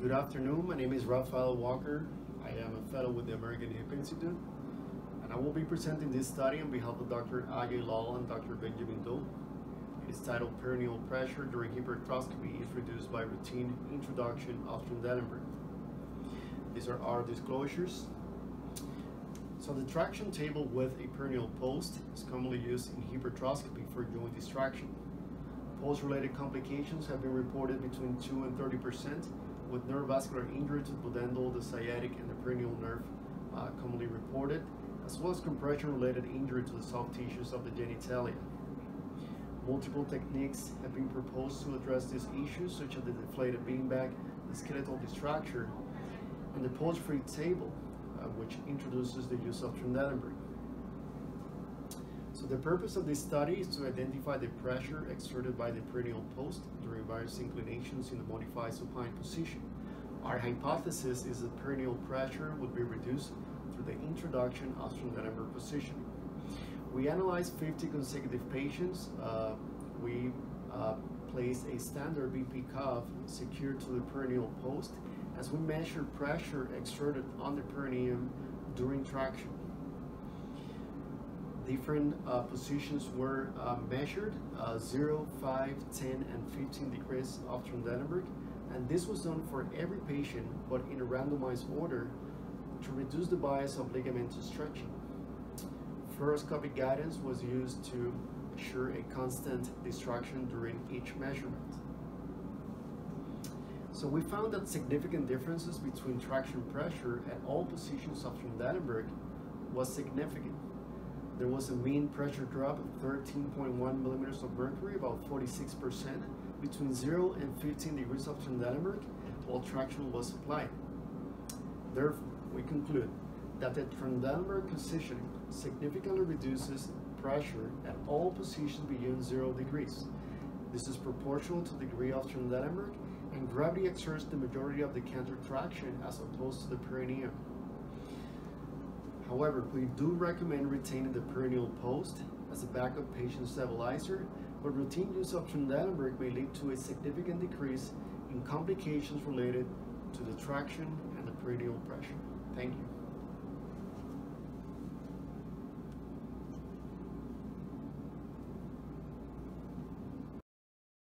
Good afternoon. My name is Rafael Walker. I am a fellow with the American Hip Institute, and I will be presenting this study on behalf of Dr. Ajay Lall and Dr. Benjamin Domb. It is titled Perineal Pressure During Hip Arthroscopy is Reduced by Routine Introduction of Trendelenburg. These are our disclosures. So the traction table with a perineal post is commonly used in hip arthroscopy for joint distraction. Post-related complications have been reported between 2 and 30 percent with neurovascular injury to the pudendal, the sciatic, and the perineal nerve uh, commonly reported, as well as compression-related injury to the soft tissues of the genitalia. Multiple techniques have been proposed to address these issues, such as the deflated beanbag, the skeletal distractor, and the post-free table, uh, which introduces the use of Trendelenburg. So the purpose of this study is to identify the pressure exerted by the perineal post during various inclinations in the modified supine position. Our hypothesis is that perineal pressure would be reduced through the introduction of Trendelenburg positioning. We analyzed 50 consecutive patients. Uh, we uh, placed a standard BP cuff secured to the perineal post as we measured pressure exerted on the perineum during traction different uh, positions were uh, measured, uh, 0, 5, 10, and 15 degrees of Trendelenburg. And this was done for every patient, but in a randomized order to reduce the bias of ligamentous stretching. Fluoroscopic guidance was used to assure a constant distraction during each measurement. So we found that significant differences between traction pressure at all positions of Trendelenburg was significant. There was a mean pressure drop of 13.1 millimeters of mercury, about 46%, between 0 and 15 degrees of Trendelenburg, while traction was applied. Therefore, we conclude that the Trendelenburg positioning significantly reduces pressure at all positions beyond 0 degrees. This is proportional to the degree of Trendelenburg, and gravity exerts the majority of the counter traction as opposed to the perineum. However, we do recommend retaining the perineal post as a backup patient stabilizer, but routine use of Trendelenburg may lead to a significant decrease in complications related to the traction and the perineal pressure. Thank you.